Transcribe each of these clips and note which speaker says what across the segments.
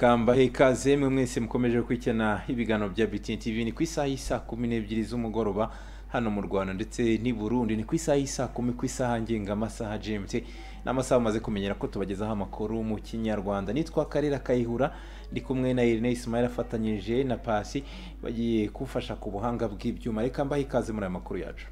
Speaker 1: reka mbahe ikaze mwe mwese mukomeje gukurikirana ibiganiro bya BTN TV ni ku isaha y'isa kumi n'ebyiri z'umugoroba hano mu Rwanda ndetse n'i Burundi. Ni ku isaha y'isa kumi ku isaha ngengamasaha GMT n'amasaha mumaze kumenyera ko tubagezaho amakuru mu kinyarwanda. Nitwa Karera Kayihura ndi kumwe na Irene Ismail afatanyije na Pasi bagiye kufasha ku buhanga bw'ibyuma. Reka mbahe ikaze muri aya makuru yacu.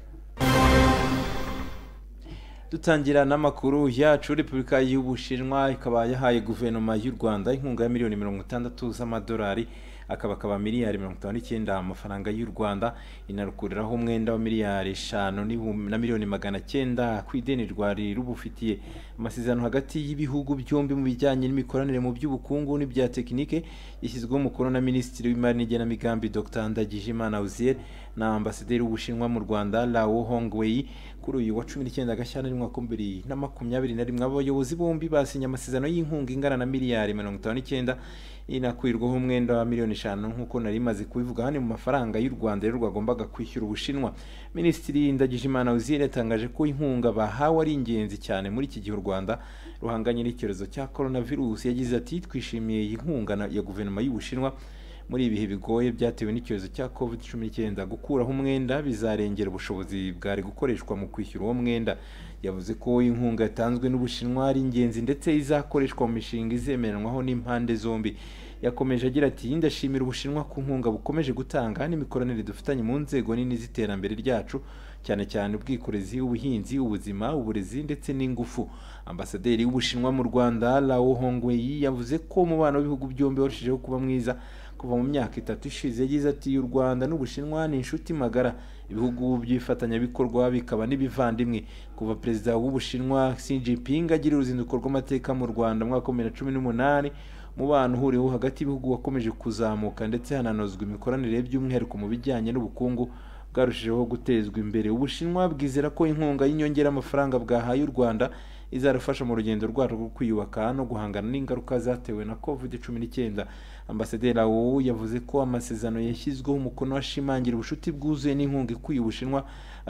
Speaker 1: Dutangira n'amakuru yacu repubulika y'ubushinwa ikaba yahaye guverinoma y'u rwanda inkunga ya miliyoni mirongo itandatu z'amadolari akaba akaba miliyari mirongo itanu n'icyenda amafaranga y'u rwanda inarukuriraho umwenda wa miliyari eshanu na miliyoni magana cyenda ku ideni rwari rubufitiye. Amasezerano hagati y'ibihugu byombi mu bijyanye n'imikoranire mu by'ubukungu n'ibya tekinike yashyizweho umukono na minisitiri w'imari n'igenamigambi dr. Ndagijimana uziel na ambasaderi w'ubushinwa mu rwanda lao hongwei kuri uyu wa cumi n'icyenda gashyantare umwaka bibiri na makumyabiri na rimwe. Abayobozi bombi basinye amasezerano y'inkunga ingana na miliyari mirongo itanu n'icyenda inakwirwaho umwenda wa miliyoni eshanu nk'uko nari imaze kubivuga. Hano mu mafaranga y'u rwanda rero rwagombaga kwishyura ubushinwa. Minisitiri ndagijimana uzire yatangaje ko inkunga bahawe ari ingenzi cyane muri iki gihe u rwanda ruhanganye n'icyorezo cya korona virusi yagize ati twishimiye iyi nkunga ya guverinoma y'ubushinwa muri ibihe bigoye byatewe n'icyorezo cya covid cumi n'icyenda gukuraho umwenda bizarengera ubushobozi bwari gukoreshwa mu kwishyura uwo mwenda. Yavuze ko inkunga yatanzwe n'ubushinwa ari ingenzi ndetse izakoreshwa mu mishinga izemeranwaho n'impande zombi. Yakomeje agira ati ndashimira ubushinwa ku nkunga bukomeje gutanga n'imikoranire dufitanye mu nzego nini z'iterambere ryacu cyane cyane ubwikorezi ubuhinzi ubuzima uburezi ndetse n'ingufu. Ambasaderi w'ubushinwa mu rwanda lao hongwei yavuze ko umubano w'ibihugu byombi warushijeho kuba mwiza kuva mu myaka itatu ishize yagize ati u rwanda n'ubushinwa ni inshuti magara. Ibihugu by'ifatanyabikorwa bikaba n'ibivandimwe. Kuva perezida w'ubushinwa Xi Jinping agira uruzinduko rw'amateka mu rwanda mu mwaka wa bibiri na cumi n'umunani. Umubano uhuriweho hagati y'ibihugu wakomeje kuzamuka ndetse hananozwa imikoranire by'umwihariko mu bijyanye n'ubukungu. Bwarushijeho gutezwa imbere. Ubushinwa bwizera ko inkunga y'inyongera amafaranga bwahaye u rwanda izarufasha mu rugendo rwarwo rwo kwiyubaka no guhangana n'ingaruka zatewe na covid cumi n'icyenda. Ambasaderi awo yavuze ko amasezerano yashyizweho umukono ashimangira ubucuti bwuzuye n'inkunga ikwiye ubushinwa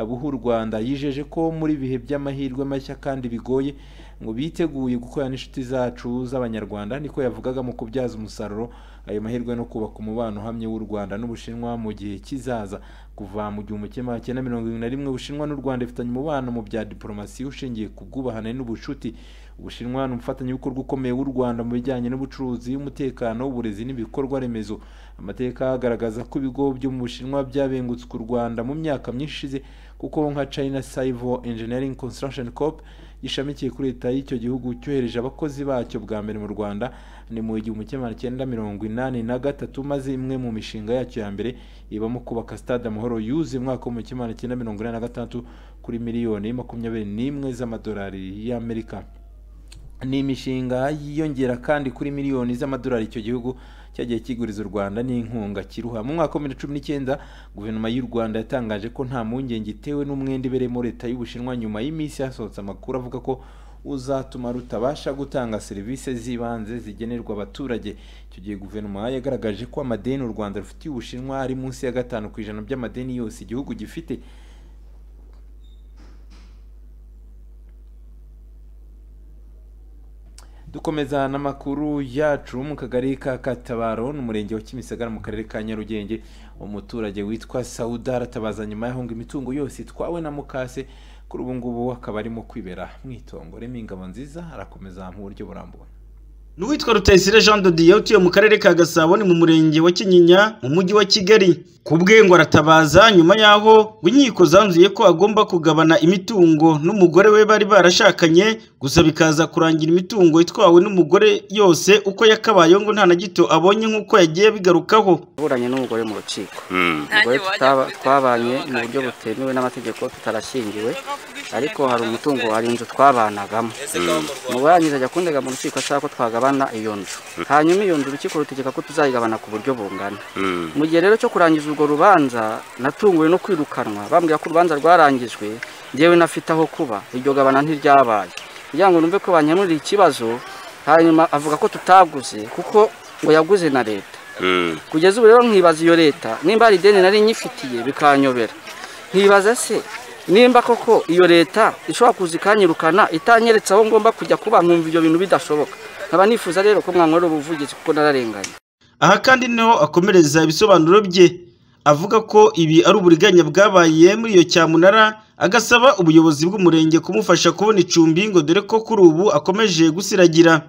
Speaker 1: buha u rwanda. Yijeje ko muri ibihe by'amahirwe mashya kandi bigoye ngo biteguye gukorana n'inshuti zacu z'abanyarwanda niko yavugaga mu kubyaza umusaruro. Ayo mahirwe no kubaka umubano uhamye w'u rwanda n'ubushinwa mu gihe kizaza. Kuva mu gihumbi kimwe magana cyenda mirongo irindwi na rimwe ubushinwa n'u rwanda bifitanye umubano mu bya diporomasi ushingiye ku bwubahane n'ubucuti. Ubushinwa ni umufatanyabikorwa ukomeye w'u rwanda mu bijyanye n'ubucuruzi umutekano uburezi n'ibikorwa remezo amateka agaragaza ko ibigo byo mu bushinwa byabengutswe u rwanda mu myaka myinshi ishize kuko nka china civil engineering construction corp gishamikiye kuri leta y'icyo gihugu cyohereje abakozi bacyo bwa mbere mu rwanda. Ni mu igihumbi kimwe magana cyenda mirongo inani na gatatu maze imwe mu mishinga yacyo ya mbere ibamo kubaka stade amahoro yuzuye mwaka w'igihumbi kimwe magana cyenda mirongo inani na gatandatu kuri miliyoni makumyabiri n'imwe z'amadolari y'amerika. Ni imishinga yiyongera kandi kuri miliyoni z'amadolari icyo gihugu cyagiye kiguriza u rwanda n'inkunga. Kiruha mu mwaka wa bibiri na cumi n'icyenda guverinoma y'u rwanda yatangaje ko nta mpungenge itewe n'umwenda ibereyemo leta y'ubushinwa. Nyuma y'iminsi hasohotse amakuru avuga ko uzatuma rutabasha gutanga serivisi z'ibanze zigenerwa abaturage. Icyo gihe guverinoma yagaragaje ko amadeni u rwanda rufitiye ubushinwa ari munsi ya gatanu ku ijana by'amadeni yose igihugu gifite. Dukomeza n'amakuru yacu mu kagari ka katabaro n'umurenge wa kimisagara mu karere ka nyarugenge. Umuturage witwa sauda aratabaza nyuma y'aho ngo imitungo yose itwawe na mukase kuri ubu ngubu akaba arimo kwibera mu itongo. Remo ingabo nziza arakomeza mu buryo burambuye
Speaker 2: n'uwitwa rutayisire jean de dieu utuye mu karere ka gasabo ni mu murenge wa kinyinya mu mujyi wa kigali. Ku bwe ngo aratabaza nyuma y'aho ngo inkiko zanzuye ko agomba kugabana imitungo n'umugore we bari barashakanye gusa bikaza kurangira imitungo itwawe n'umugore yose uko yakabayeho ngo nta na gito abonye nk'uko yagiye bigarukaho.
Speaker 3: Buranye n'umugore mu rukiko. Umugore twabanye mu buryo butemewe n'amategeko tutarashyingiwe ariko hari umutungo hari inzu twabanagamo. Umugore yarangiza ajya kundega mu rukiko ashaka ko twagabana iyo nzu hanyuma iyo nzu urukiko rutegeka ko tuzayigabana ku buryo bungana. Mu gihe rero cyo kurangiza urwo rubanza natunguwe no kwirukanwa. Bambwira ko urubanza rwarangijwe ngewe nafite aho kuba. Iryo gabana ntiryabaye. Kugira ngo numve ko bankemurira ikibazo hanyuma avuga ko tutaguze kuko ngo yaguze na leta. Kugeza ubu rero nkibaza iyo leta nimba hari ideni nari nyifitiye bikanyobera. Nkibaza se nimba koko iyo leta ishobora kuza ikanyirukana itanyeretse aho ngomba kujya kuba nkumva ibyo bintu bidashoboka. Nkaba nifuza rero ko mwankorera ubuvugizi kuko nararenganye.
Speaker 2: Aha kandi ni ho akomereza ibisobanuro bye. Avuga ko ibi ari uburiganya bwabaye muri iyo cyamunara agasaba ubuyobozi bw'umurenge kumufasha kubona icumbi ngo dore ko kuri ubu akomeje gusiragira.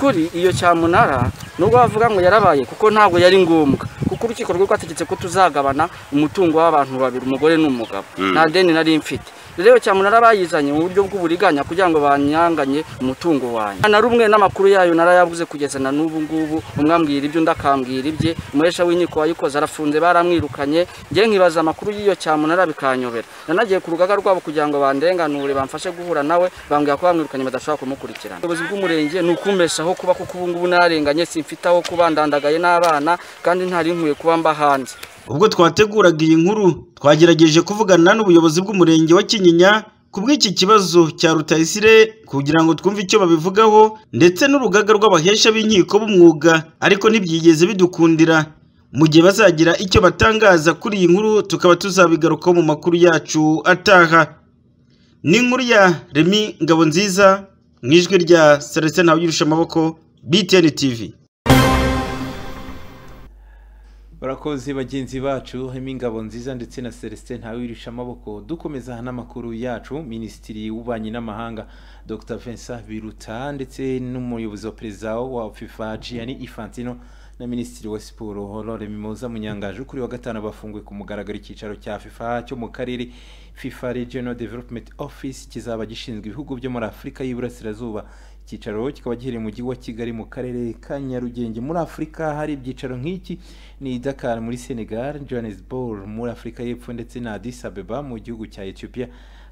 Speaker 3: Kuri iyo cyamunara nubwo bavuga ngo yarabaye kuko ntabwo yari ngombwa. Kuko urukiko rwo rwategetse ko tuzagabana umutungo w'abantu babiri umugore n'umugabo. Nta deni nari mfite. Rero cyamunara bayizanye mu buryo bw'uburiganya kugira ngo banyanganye umutungo wanjye na rumwe n'amakuru yayo narayabuze kugeza na n'ubu ngubu umwe ambwira ibyo undi akambwira ibye umuhesha w'inkiko wayikoze arafunze baramwirukanye njye nkibaza amakuru y'iyo cyamunara bikanyobera. Nanagiye ku rugaga rwabo kugira ngo bandenganure bamfashe guhura nawe bambwira ko bamwirukanye badashobora kumukurikirana. Ubuyobozi bw'umurenge ni ukumbeshaho kuba kuko ubu ngubu narenganye simfite aho kuba ndandagaye n'abana kandi ntari nkwiye kuba mba hanze.
Speaker 2: Ubwo twateguraga iyi nkuru twagerageje kuvugana n'ubuyobozi bw'umurenge wa kinyinya ku bw'iki kibazo cya rutayisire kugira ngo twumve icyo babivugaho ndetse n'urugaga rw'abahesha b'inkiko b'umwuga ariko ntibyigeze bidukundira. Mu gihe bazagira icyo batangaza kuri iyi nkuru tukaba tuzabigarukaho mu makuru yacu ataha. Ni inkuru ya remi ngabo nziza mu ijwi rya celestin ntawuyirusha amaboko btn tv
Speaker 1: barakoze bagenzi bacu harimo ingabo nziza ndetse na celestin ntawirisha amaboko dukomeza n'amakuru yacu minisitiri w'ububanyi n'amahanga dr. Vincent biruta ndetse n'umuyobozi wa perezida wa fifa gianni infantino na minisitiri wa siporo horore mimoza munyangaje. Kuri wa gatanu bafunguye ku mugaragaro icyicaro cya fifa cyo mu karere fifa regional development office kizaba gishinzwe ibihugu byo muri afurika y'iburasirazuba. Icyicaro kikaba giherereye mu mujyi wa kigali mu karere ka nyarugenge. Muri afurika hari ibyicaro nk'iki ni dakar muri senegal johannesburg muri afurika y'epfo ndetse na addis abeba mu gihugu cya ethiopia.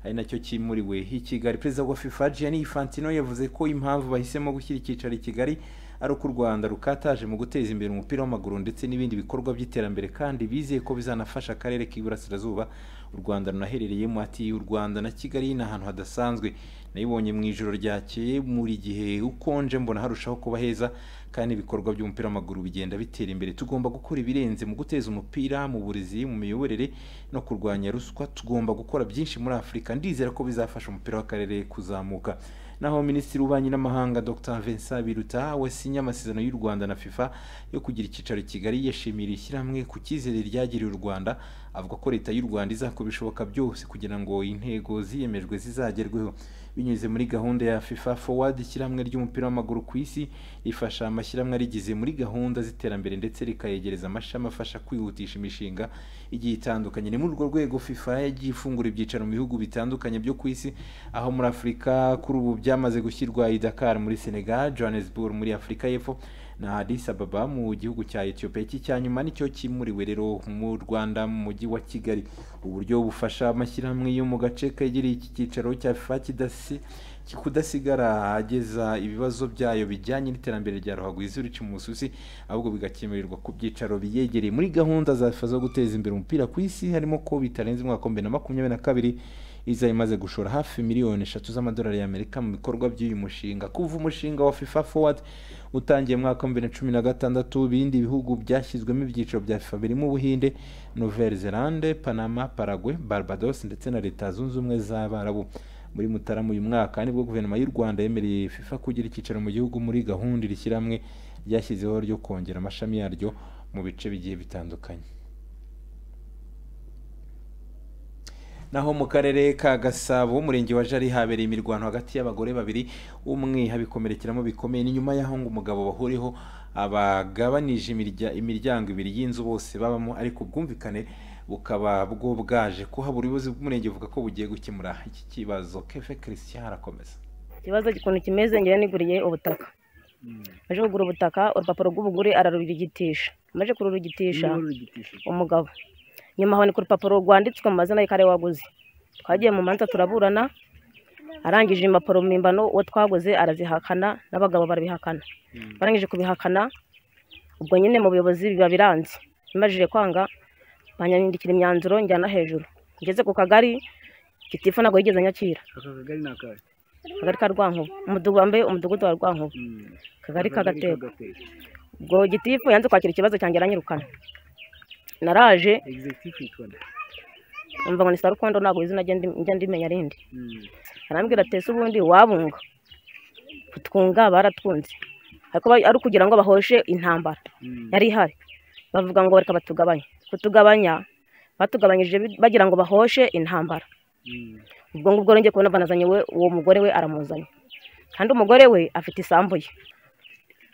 Speaker 1: Ari na cyo kimuriwe i kigali perezida wa fifa gianni infantino yavuze ko impamvu bahisemo gushyira icyicaro i kigali ari uko u rwanda rukataje mu guteza imbere umupira w'amaguru ndetse n'ibindi bikorwa by'iterambere kandi bizeye ko bizanafasha akarere k'iburasirazuba u rwanda runaherereyemo ati u rwanda na kigali ni ahantu hadasanzwe. Nayibonye mu ijoro ryakeye muri gihe ukonje mbona harushaho kuba heza kandi ibikorwa by'umupira w'amaguru bigenda bitera imbere. Tugomba gukora ibirenze mu guteza umupira mu burezi mu miyoborere no kurwanya ruswa. Tugomba gukora byinshi muri afurika ndizera ko bizafasha umupira w'akarere kuzamuka. Naho minisitiri w'ububanyi n'amahanga dr. Vincent biruta wasinye amasezerano y'u rwanda na fifa yo kugira icyicaro kigali yashimira ishyirahamwe ku cyizere ryagiriye u rwanda. Avuga ko leta y'u rwanda izakora ibishoboka byose kugira ngo intego ziyemejwe zizagerweho. Binyuze muri gahunda ya fifa forward ishyirahamwe ry'umupira w'amaguru ku isi rifasha amashyirahamwe arigize muri gahunda z'iterambere ndetse rikayegereza amashami afasha kwihutisha imishinga igiye itandukanye. Ni muri urwo rwego fifa yagiye ifungura ibyicaro mu bihugu bitandukanye byo ku isi aho muri afurika kuri ubu byamaze gushyirwa i dakar muri senegal johannesburg muri afurika y'epfo na Addis Ababa mu gihugu cya Ethiopia. Iki cya nyuma ni cyo kimuriwe rero mu Rwanda mu mujyi wa Kigali. Uburyo bufasha amashyirahamwe yo mu gace kegereye iki cyicaro cya FIFA kidasi kudasigara ageza ibibazo byayo bijyanye n'iterambere rya ruhago izurica mu mususi ahubwo bigakemurirwa ku byicaro biyegereye. Muri gahunda za FIFA zo guteza imbere umupira ku isi harimo ko bitarenze umwaka wa bibiri na makumyabiri na kabiri izaba imaze gushora hafi miliyoni eshatu z'amadolari y'amerika mu bikorwa by'uyu mushinga. Kuva umushinga wa fifa forward utangiye mu mwaka wa bibiri na cumi na gatandatu ibindi bihugu byashyizwemo ibyiciro bya fifa birimo ubuhinde nouvelle zelande panama parague barbados ndetse na leta zunze ubumwe z'abarabu muri mutarama uyu mwaka ni bwo guverinoma y'u rwanda yemereye fifa kugira icyicaro mu gihugu muri gahunda iri shyirahamwe ryashyizeho ryo kongera amashami yaryo mu bice bigiye bitandukanye. Naho mu karere ka gasabo umurenge wa jari habereye imirwano hagati y'abagore babiri umwe habikomerekeramo bikomeye ni nyuma y'aho ngo umugabo bahuriyeho abagabanije imiryango ibiri y'inzu bose babamo ariko ubwumvikane bukaba bwo bwaje kuhaba. Ubuyobozi bw'umurenge buvuga ko bugiye gukemura iki kibazo. Kefe christian arakomeza.
Speaker 4: Ikibazo ukuntu kimeze ngewe niguriye ubutaka. Aje kugura ubutaka urupapuro rw'ubugure ararurigitisha. Amaze kururugitisha umugabo. Nyuma haboneka urupapuro rwanditswe mu mazina y'ikare waguze. Twagiye mu manza turaburana arangije impapuro mpimbano uwo twaguze arazihakana n'abagabo barabihakana. Barangije kubihakana ubwo nyine mu buyobozi biba biranze. Imajije kwanga banyandikira imyanzuro njyana hejuru. Ngeze ku kagari gitifu ntabwo yigeze nyakira akagari ka rwankuba. Umudugudu wambaye umudugudu wa rwankuba. Akagari k'agateko ubwo gitifu yanze kwakira ikibazo cyanjye aranyirukana. Naraje. Umva ngo ni sarukondo ntabwo izina njya ndimenya rindi. Arambwira ati ese ubundi wabunga twunga baratwunze ariko ari ukugira ngo bahoshe intambara. Yari ihari. Bavuga ngo reka batugabanye. Kutugabanya batugabanyije bagira ngo bahoshe intambara. Ubwo ngubwo rero kubona banazanye we uwo mugore we aramuzanye. Kandi umugore we afite isambu ye.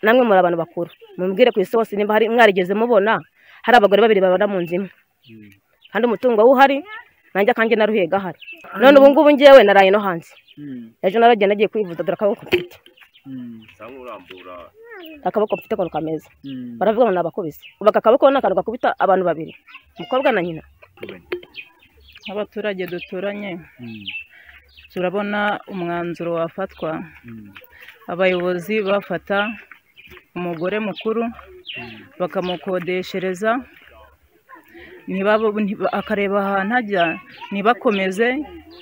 Speaker 4: Namwe muri abantu bakuru. Mubwire ku isi hose niba hari mwarigeze mubona hari abagore babiri babana mu nzu imwe. Kandi umutungo we uhari nanjye akanjye naruhiye gahari none ubu ngubu ngewe naraye no hanze. Ejo naragenda nagiye kwivuza dore akaboko mfite. Akaboko mfite ukuntu kameze baravuga ngo ni abakubise ubu aka kaboko ni akantu gakubita abantu babiri. Umukobwa na nyina.
Speaker 5: Nk'abaturage duturanye turabona umwanzuro wafatwa. Abayobozi bafata umugore mukuru bakamukodeshereza. Akareba ahantu ajya ntibakomeze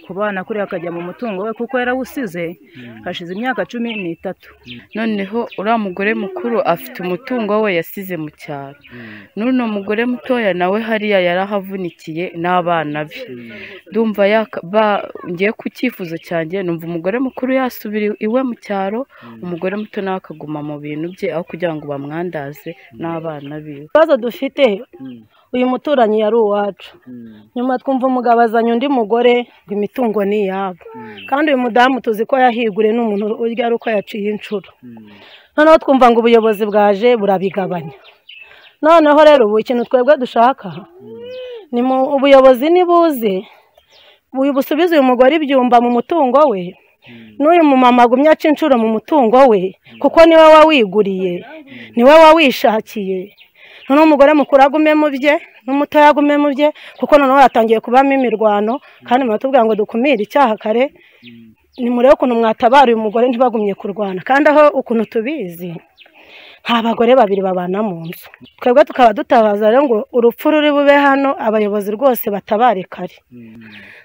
Speaker 5: kubana kuri akajya mu mutungo we kuko yarawusize hashize imyaka cumi n'itatu.
Speaker 6: Noneho uriya mugore mukuru afite umutungo we yasize mu cyaro. N'uno mugore mutoya nawe hariya yarahavunikiye n'abana be. Ndumva ngiye ku cyifuzo cyanjye numva umugore mukuru yasubira iwe mu cyaro umugore muto nawe akaguma mu bintu bye aho kugira ngo bamwandaze n'abana biwe.
Speaker 7: Ikibazo dufite uyu muturanyi yari uwacu. Nyuma twumva umugabo azanye undi mugore ngo imitungo ni iyabo. Kandi uyu mudamu tuzi ko yahiguriye n'umuntu urya ari uko yaciye inshuro. Noneho twumva ngo ubuyobozi bwaje burabigabanya. Noneho rero ubu ikintu twebwe dushaka ni mu ubuyobozi nibuze bu- busubize uyu mugore ibyumba mu mutungo we n'uyu mumama agumye aca inshuro mu mutungo we kuko ni we wawiguriye ni we wawishakiye. Noneho umugore mukuru agume mu bye n'umutoya agume mu bye kuko noneho hatangiye kubamo imirwano kandi muratubwira ngo dukumire icyaha kare nimurebe ukuntu mwatabara uyu mugore ntibagumye kurwana. Kandi aho ukuntu tubizi nta bagore babiri babana mu nzu. Twebwe tukaba dutabaza rero ngo urupfu ruri bube hano abayobozi rwose batabare kare.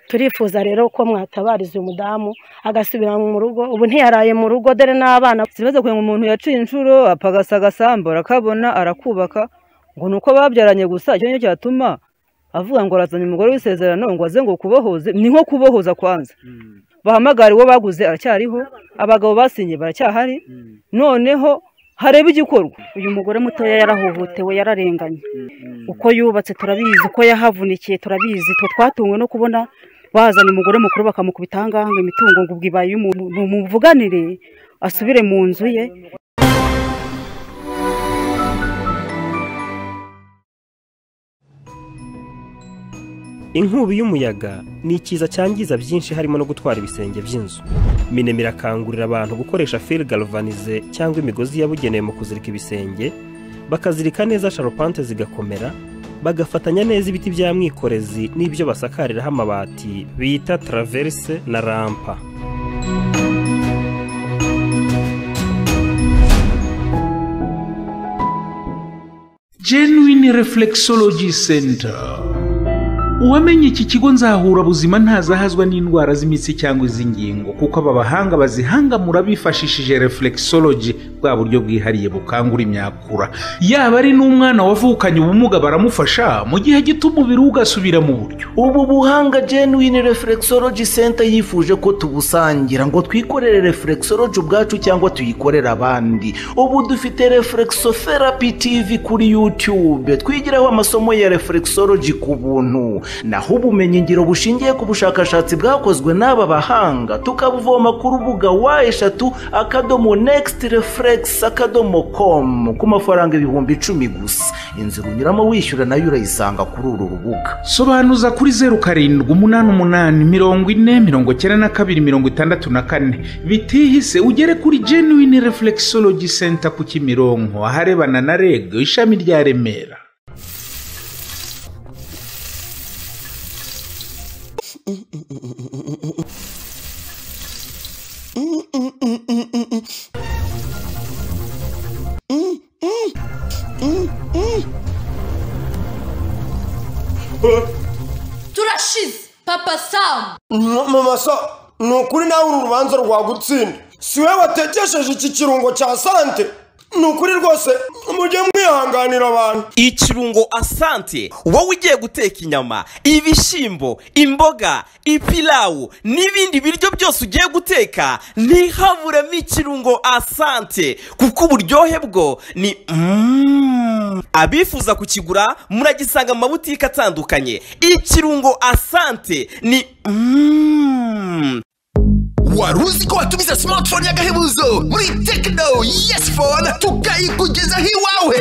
Speaker 7: Turifuza rero ko mwatabariza uyu mudamu agasubira mu rugo ubu ntiyaraye mu rugo dore n'abana.
Speaker 8: Kugira ngo umuntu yaciye inshuro apagasa agasambu arakabona arakubaka. Ngo ni uko babyaranye gusa icyo ni cyo cyatuma avuga ngo arazanye umugore w'isezerano ngo aze ngo kubohoze ni nko kubohoza kwanza bahamagara uwo baguze aracyariho abagabo basinye baracyahari noneho hareba igikorwa
Speaker 9: uyu mugore mutoya yarahohotewe yararenganye uko yubatse turabizi uko yahavunikiye turabizi twe twatunguwe no kubona bazanye umugore mukuru bakamukubita ahangaha ngo imitungo ngo ubwo ibaye iy'umuntu muvuganire asubire mu nzu ye
Speaker 10: inkubi y'umuyaga ni ikiza cyangiza byinshi harimo no gutwara ibisenge by'inzu. Minema irakangurira abantu gukoresha fil galvanize cyangwa imigozi yabugenewe mu kuzirika ibisenge bakazirika neza sharupante zigakomera bagafatanya neza ibiti bya mwikorezi n'ibyo basakariraho amabati bita traverse na rampa.
Speaker 11: Genuine reflexology center. Uwamenye iki kigo nzahura buzima ntazahazwa n'indwara z'imitsi cyangwa iz'ingingo kuko aba bahanga bazihangamura bifashishije reflexology bwa buryo bwihariye bukangura imyakura. Yaba ari n'umwana wavukanye ubumuga baramufasha mu gihe gito umubiri we ugasubira mu buryo.
Speaker 12: Ubu buhanga genuine reflexology center yifuje ko tubusangira ngo twikorere reflexology ubwacu cyangwa tuyikorere abandi. Ubu dufite reflexotherapy tv kuri youtube. Twigiraho amasomo ya reflexology ku buntu. Naho ubumenyingiro bushingiye ku bushakashatsi bwakozwe n'aba bahanga. Tukabuvoma ku rubuga wa eshatu akadomo next reflex akadomo com ku mafaranga ibihumbi icumi gusa. Inzira unyuramo wishyura na yo urayisanga kuri uru rubuga.
Speaker 11: Sobanuza kuri zeru karindwi umunani umunani mirongo ine mirongo icyenda na kabiri mirongo itandatu na kane. Bitihise ugere kuri genuine reflexology center ku kimironko. Aharebana na reg ishami rya remera.
Speaker 13: Turashize papa samu
Speaker 14: mama sa ni ukuri nawe uru rubanza rwagutsinda si we watekesheje iki kirungo cya sante? Ni ukuri rwose mujye mwihanganira abantu.
Speaker 15: Ikirungo asante wowe ugiye guteka inyama ibishyimbo imboga ipilawu n'ibindi biryo byose ugiye guteka ntihaburemo ikirungo asante. Kuko uburyohe bwo ni Mm. abifuza kukigura muragisanga mu mabutike atandukanye. Ikirungo asante ni Mm.
Speaker 16: wari uzi ko watumiza smartphone y'agahebuzo muri tekino yes phone. Tukayikugezaho iwawe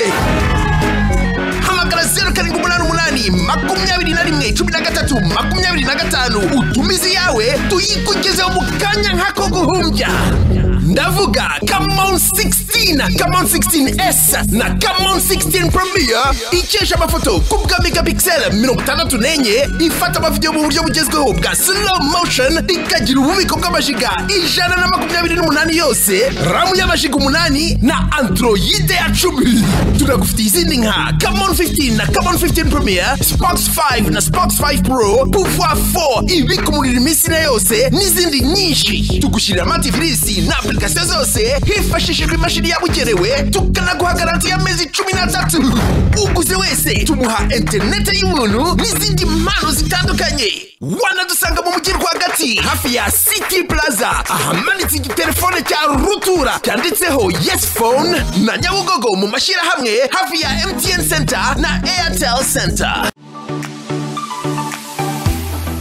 Speaker 16: hamagara zeru karindwi umunani umunani makumyabiri na rimwe cumi na gatatu makumyabiri na gatanu utumize iyawe tuyikugezeho mu kanya nk'ako guhumbya ndavuga kamon 16 kamon 16s na kamon 16 premier. Ikesha amafoto ku bwa megapixel mirongo itandatu n'enye. Ifata amavidewo mu buryo bugezweho bwa slow motion ikagira ububiko bw'amajiga ijana na makumyabiri n'umunani yose. Ramu y'amajiga umunani na androide ya cumi. Tunagufitiye izindi nka kamon 15 na kamon 15 premier spox 5 na spox 5 pro pouvoir 4 ibika umuriro iminsi yose n'izindi nyinshi. Tugushyirira amatifirisi na application zose hifashishijwe imashini yabugenewe tukanaguha garanti y'amezi cumi n'atatu. Uguze wese tumuha interineti y'ubuntu n'izindi mpano zitandukanye. Wanadusanga mu mujyi rwagati hafi ya city plaza ahamanitse igitelefone cya rutura cyanditseho yes phone na nyabugogo mu mashyirahamwe hafi ya mtn center na airtel center.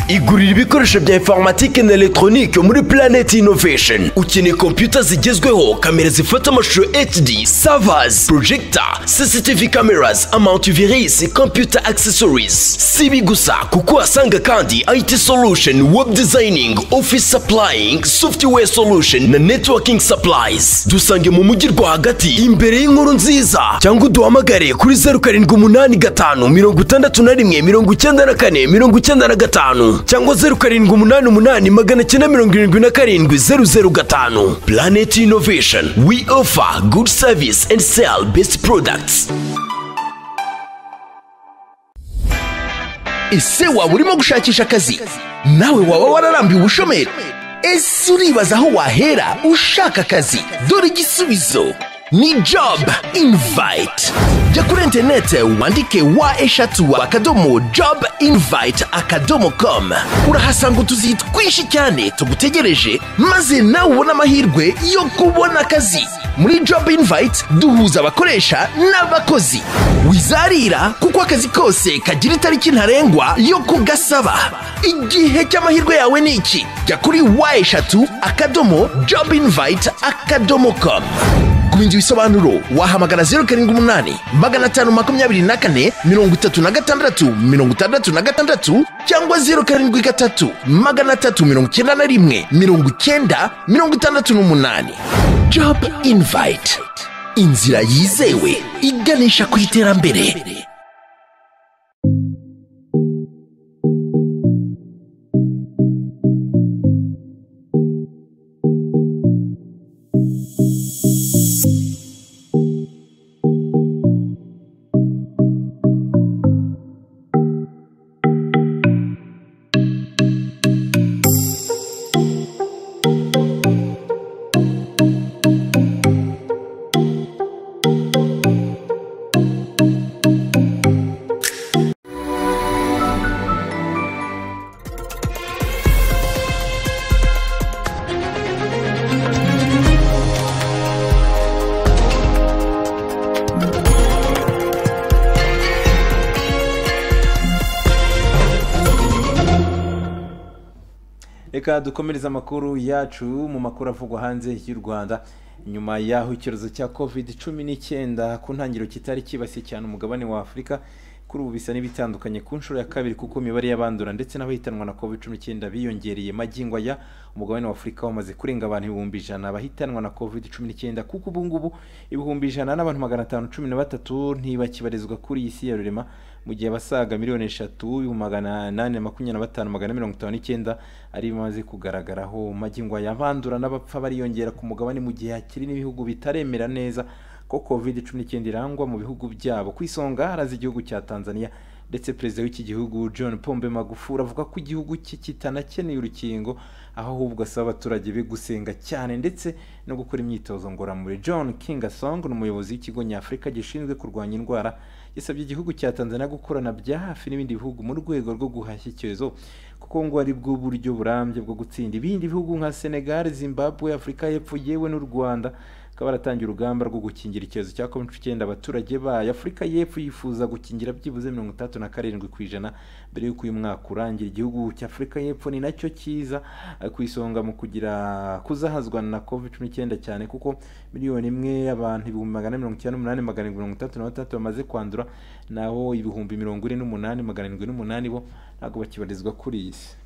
Speaker 17: Igurira ibikoresho bya informatike na elegitoronike muri Planet Innovation. Ukeneye kompiyuta zigezweho kamera zifata amashusho HD servers projector CCTV cameras antivirus computer accessories. Si ibi gusa kuko uhasanga kandi IT solution web designing office supplying software solution na networking supplies. Dusange mu mujyi rwagati imbere y'inkuru nziza. Cyangwa uduhamagare kuri zeru karindwi umunani gatanu mirongo itandatu na rimwe mirongo icyenda na kane mirongo icyenda na gatanu. Cyangwa zeru karindwi umunani umunani magana cyenda mirongo irindwi na karindwi zeru zeru gatanu. Planet innovation. We offer good service and sell best products.
Speaker 16: Ese waba urimo gushakisha akazi? Nawe waba wararambiwe ubushomeri? Ese uribaza aho wahera ushaka akazi? Dore igisubizo. Ni job invite. Jya kuri interineti wandike wa eshatu akadomo job invite akadomo com. Urahasanga utuzi twinshi cyane tugutegereje maze nawe ubone amahirwe yo kubona akazi muri job invite duhuza abakoresha n'abakozi. Wizarira kuko akazi kose kagira itariki ntarengwa yo kugasaba. Igihe cy'amahirwe yawe ni iki? Jya kuri wa eshatu akadomo job invite akadomo com. Ku bindi bisobanuro wahamagara zeru karindwi umunani magana atanu makumyabiri na kane mirongo itatu na gatandatu mirongo itandatu na gatandatu cyangwa zeru karindwi gatatu magana atatu mirongo icyenda na rimwe mirongo icyenda mirongo itandatu n'umunani. Job invite. Inzira yizewe iganisha ku iterambere.
Speaker 1: Reka dukomereze amakuru yacu mu makuru avugwa hanze y'u rwanda. Nyuma y'aho icyorezo cya covid cumi n'icyenda ku ntangiriro kitari kibasiye cyane umugabane wa afurika kuri ubu bisa n'ibitandukanye ku nshuro ya kabiri kuko imibare y'abandura ndetse n'abahitanwa na covid cumi n'icyenda biyongereye. Magingo aya umugabane wa afurika wamaze kurenga abantu ibihumbi ijana. Bahitanwa na covid cumi n'icyenda kuko ubu ngubu ibihumbi ijana n'abantu magana atanu cumi na batatu ntibakibarizwa kuri iyi si ya rurema mu gihe abasaga miliyoni eshatu magana inani na makumyabiri na batanu magana mirongo itanu n'icyenda ari bimaze kugaragaraho. Magingo aya abandura n'abapfa bariyongera ku mugabane mu gihe hakiri n'ibihugu bitaremera neza ko covid cumi n'icyenda irangwa mu bihugu byabo. Ku isonga haraza igihugu cya tanzania ndetse perezida w'iki gihugu john pombe magufuli avuga ko igihugu cye kitanakeneye urukingo aho ahubwo asaba abaturage be gusenga cyane ndetse no gukora imyitozo ngororamubiri. John kingasong ni umuyobozi w'ikigo nyafurika gishinzwe kurwanya indwara yasabye igihugu cya tanzania gukorana bya hafi n'ibindi bihugu mu rwego rwo guhashya icyorezo kuko ngo ari bwo buryo burambye bwo gutsinda. Ibindi bihugu nka senegal zimbabwe afurika y'epfo yewe n'u rwanda bakaba baratangiye urugamba rwo gukingira icyorezo cya covid icyenda abaturage bayo. Afurika y'epfo yifuza gukingira byibuze mirongo itandatu na karindwi ku ijana mbere y'uko uyu mwaka urangira. Igihugu cya afurika y'epfo ni na cyo cyiza eh, ku isonga mu kugira kuzahazwa na covid cumi n'icyenda cyane kuko miliyoni imwe abantu ibihumbi magana mirongo icyenda n'umunani magana mirongo itandatu na batandatu bamaze kwandura naho ibihumbi mirongo ine n'umunani magana arindwi n'umunani bo ntabwo bakibarizwa kuri iyi si.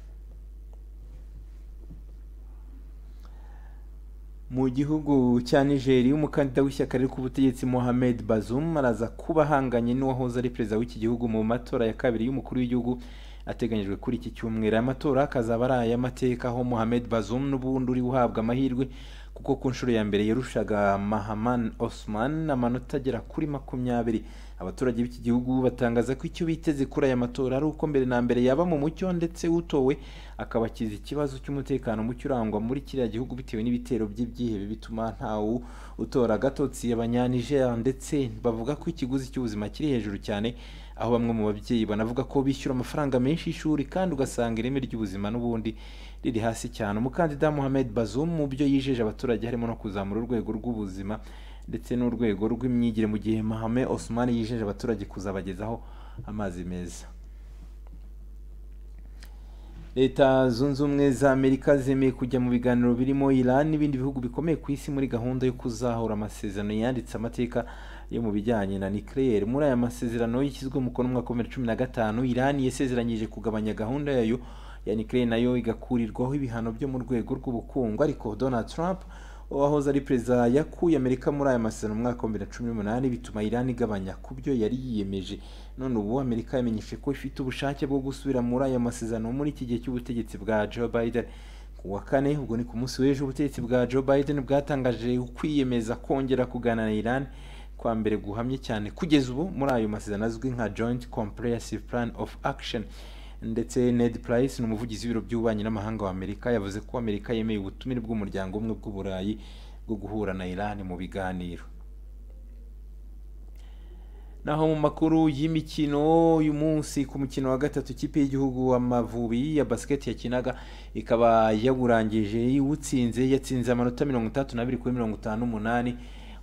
Speaker 1: Mu gihugu cya nigeria umukandida w'ishyaka riri ku butegetsi mohamed bazoum araza kuba ahanganye n'uwahoze ari perezida w'iki gihugu mu matora ya kabiri y'umukuru w'igihugu ateganyijwe kuri iki cyumweru. Aya matora akazaba ari ay'amateka aho mohamed bazoum n'ubundi uri guhabwa amahirwe kuko ku nshuro ya mbere yarushaga mahaman osman amanota agera kuri makumyabiri abaturage b'iki gihugu batangaza ko icyo biteze kuri aya matora ari uko mbere na mbere yaba mu mucyo ndetse utowe akaba akiza ikibazo cy'umutekano muke urangwa muri kiriya gihugu bitewe n'ibitero by'ibyihebe bituma ntawe utora. Agatotsi abanyanigeri ndetse bavuga ko ikiguzi cy'ubuzima kiri hejuru cyane aho bamwe mu babyeyi banavuga ko bishyura amafaranga menshi y'ishuri kandi ugasanga ireme ry'ubuzima n'ubundi riri hasi cyane. Umukandida Mohamed Bazoum mu byo yijeje abaturage harimo no kuzamura urwego rw'ubuzima ndetse n'urwego rw'imyigire mu gihe Mahame Osman yijeje abaturage kuzabagezaho amazi meza. Leta zunze ubumwe za amerika zemeye kujya mu biganiro birimo iran n'ibindi bihugu bikomeye ku isi muri gahunda yo kuzahura amasezerano yanditse amateka yo mu bijyanye na nucleaire muri aya masezerano yashyizwe umukono mu mwaka wa bibiri na cumi na gatanu iran yasezeranyije kugabanya gahunda yayo ya nucleaire na yo igakurirwaho ibihano byo mu rwego rw'ubukungu. Ariko donald trump uwahoze ari perezida yakuye amerika muri aya masezerano mu mwaka wa bibiri na cumi n'umunani bituma iran igabanya ku byo yari yiyemeje. None ubu amerika yamenyeshe ko ifite ubushake bwo gusubira muri aya masezerano muri iki gihe cy'ubutegetsi bwa joe biden. Ku wa kane ubwo ni ku munsi w'ejo ubutegetsi bwa joe biden bwatangaje kwiyemeza kongera kuganira na iran kwa mbere guhamye cyane kugeza ubu muri ayo masezerano azwi nka joint comprehensive plan of action. Ndetse ned price ni umuvugizi w'ibiro by'ububanyi n'amahanga wa amerika yavuze ko amerika yemeye ubutumire bw'umuryango umwe bw'uburayi bwo guhura na iran mu biganiro. Naho mu makuru y'imikino uyu munsi ku mukino wa gatatu ikipe y'igihugu amavubi ya basiketi yakinaga ikaba yawurangije iwutsinze yatsinze amanota mirongo itandatu n'abiri kuri mirongo itanu n'umunani.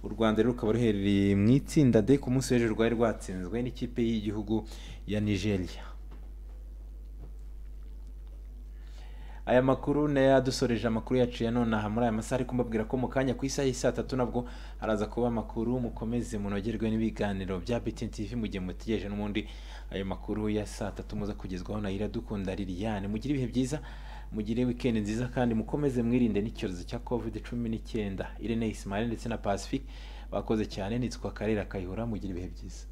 Speaker 1: U rwanda rero rukaba ruherereye mu itsinda de ku munsi w'ejo rwari rwatsinzwe n'ikipe y'igihugu ya nigeria. Aya makuru na yo yadusoreje amakuru yacu ya none aha muri aya masaha ariko mbabwira ko mu kanya ku isaha y'isaa tatu nabwo haraza kuba amakuru mukomeze munogerwe n'ibiganiro bya BTN TV mu gihe mutegereje n'ubundi ayo makuru ya saa tatu muza kugezwaho na Iradukunda Liliane. Mugire ibihe byiza mugire weekend nziza kandi mukomeze mwirinde n'icyorezo cya covid cumi n'icyenda. Irene Ismail ndetse na Pacifique bakoze cyane nitwa Karera Kayihura mugire ibihe byiza.